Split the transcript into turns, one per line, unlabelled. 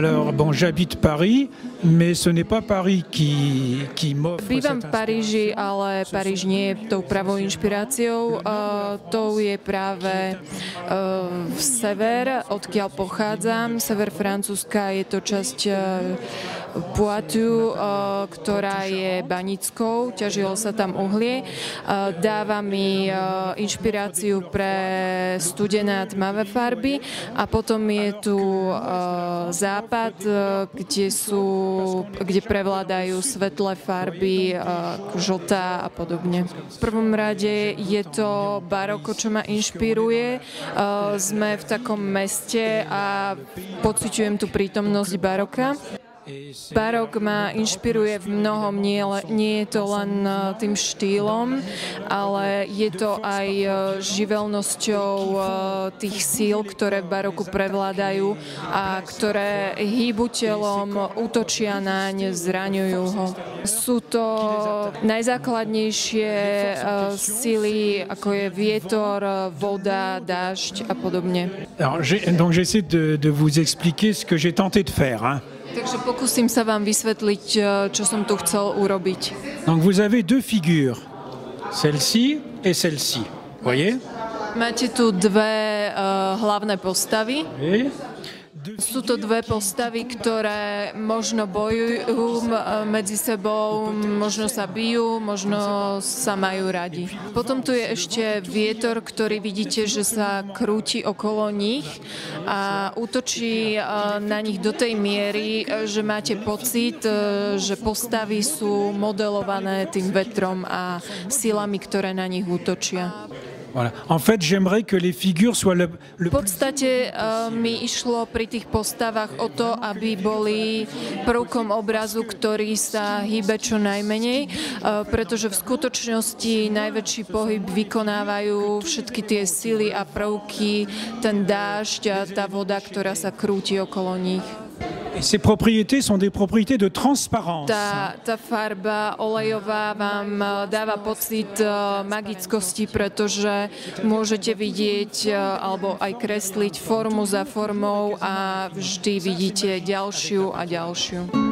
Alors, bon, j'habite Paris, mais ce n'est pas Paris qui, qui m'offre
Bývam v Paríži, ale Paríž nie je tou pravou inšpiráciou. Uh, tou je práve uh, sever, odkiaľ pochádzam. Sever Francúzska je to časť uh, Poitou, uh, ktorá je banickou, ťažilo sa tam uhlie. Uh, dáva mi uh, inšpiráciu pre studené a tmavé farby a potom je tu západ, kde sú, kde prevládajú svetlé farby, žltá a podobne. V prvom rade je to baroko, čo ma inšpiruje. Sme v takom meste a pociťujem tú prítomnosť baroka. Barok ma inšpiruje v mnohom, nie, nie je to len uh, tým štýlom, ale je to aj uh, živelnosťou uh, tých síl, ktoré v baroku prevládajú a ktoré hýbu telom, útočia naň, zraňujú ho. Sú to najzákladnejšie síly, ako je vietor, voda, dážď a podobne.
Alors, donc j'essaie de, de tenté faire. Hein.
Takže pokúsim sa vám vysvetliť, čo som tu chcel urobiť.
Donc vous avez deux figures, celle-ci et celle-ci. Voyez
Máte tu dve uh, hlavné postavy.
Oui.
Sú to dve postavy, ktoré možno bojujú medzi sebou, možno sa bijú, možno sa majú radi. Potom tu je ešte vietor, ktorý vidíte, že sa krúti okolo nich a útočí na nich do tej miery, že máte pocit, že postavy sú modelované tým vetrom a silami, ktoré na nich útočia.
Voilà. En fait, j'aimerais que les figures soient le, le
V podstate uh, mi išlo pri tých postavách o to, aby boli prvkom obrazu, ktorý sa hýbe čo najmenej, uh, pretože v skutočnosti najväčší pohyb vykonávajú všetky tie sily a prvky, ten dážď a tá voda, ktorá sa krúti okolo nich.
Et ces propriétés sont des propriétés de transparence.
Tá, tá farba olejová vám dáva pocit magickosti, pretože môžete vidieť alebo aj kresliť formu za formou a vždy vidíte ďalšiu a ďalšiu.